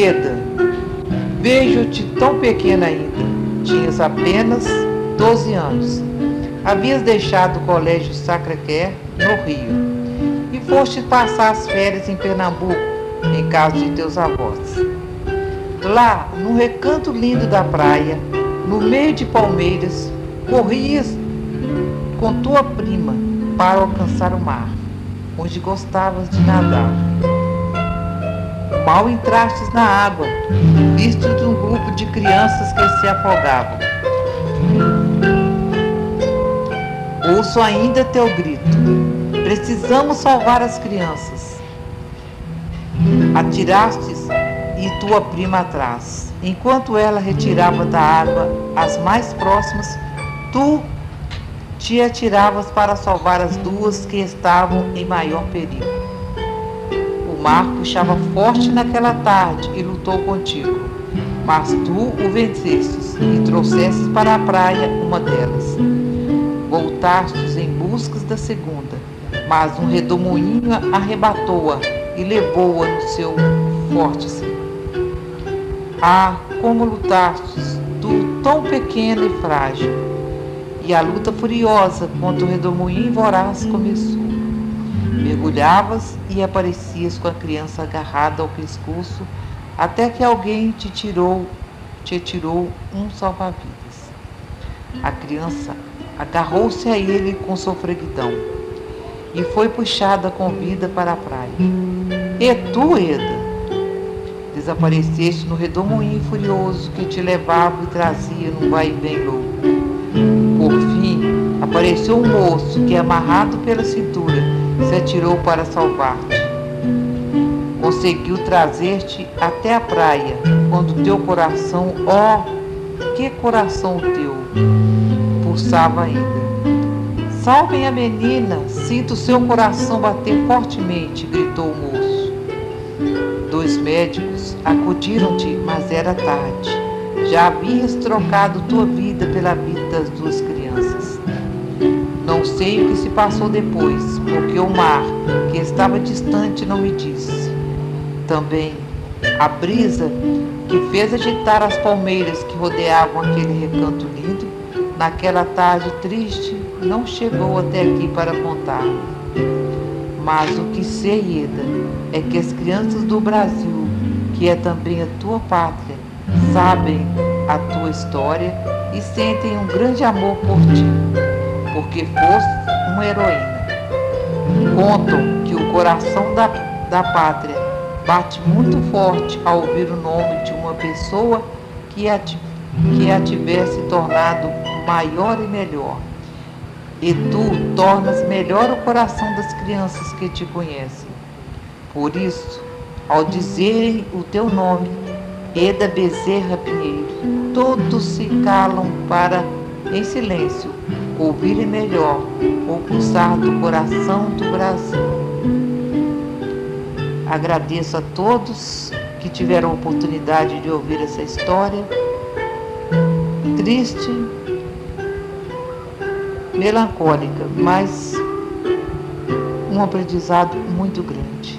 Eda, vejo-te tão pequena ainda. Tinhas apenas 12 anos. Havias deixado o colégio Sacré-Cœur no Rio e foste passar as férias em Pernambuco, em casa de teus avós. Lá, no recanto lindo da praia, no meio de palmeiras, corrias com tua prima para alcançar o mar, onde gostavas de nadar. Mal entrastes na água, visto de um grupo de crianças que se afogavam. Ouço ainda teu grito. Precisamos salvar as crianças. Atirastes e tua prima atrás. Enquanto ela retirava da água as mais próximas, tu te atiravas para salvar as duas que estavam em maior perigo. Mar puxava forte naquela tarde e lutou contigo, mas tu o vencestes e trouxestes para a praia uma delas. Voltastes em busca da segunda, mas um redemoinho arrebatou-a e levou-a no seu seio. Ah, como lutastes, tu tão pequena e frágil! E a luta furiosa contra o redemoinho voraz começou. Mergulhavas e aparecias com a criança agarrada ao pescoço até que alguém te tirou, te tirou um salva-vidas. A criança agarrou-se a ele com sofreguidão e foi puxada com vida para a praia. E tu, Eda, desapareceste no redemoinho furioso que te levava e trazia num vai vem louco. Por fim, apareceu um moço que, amarrado pela cintura, se atirou para salvar-te. Conseguiu trazer-te até a praia, quando teu coração, ó, oh, que coração teu, pulsava ainda. Salvem a menina, sinto seu coração bater fortemente, gritou o moço. Dois médicos acudiram-te, mas era tarde. Já havias trocado tua vida pela vida das duas crianças. Sei o que se passou depois, porque o mar, que estava distante, não me disse. Também a brisa que fez agitar as palmeiras que rodeavam aquele recanto lindo, naquela tarde triste, não chegou até aqui para contar. Mas o que sei, Eda, é que as crianças do Brasil, que é também a tua pátria, sabem a tua história e sentem um grande amor por ti, porque foste uma heroína. Contam que o coração da, da pátria bate muito forte ao ouvir o nome de uma pessoa que a, que a tivesse tornado maior e melhor. E tu tornas melhor o coração das crianças que te conhecem. Por isso, ao dizerem o teu nome, Eda Bezerra Pinheiro, todos se calam para, em silêncio, ouvirem melhor o pulsar do coração do Brasil. Agradeço a todos que tiveram a oportunidade de ouvir essa história. Triste, melancólica, mas um aprendizado muito grande.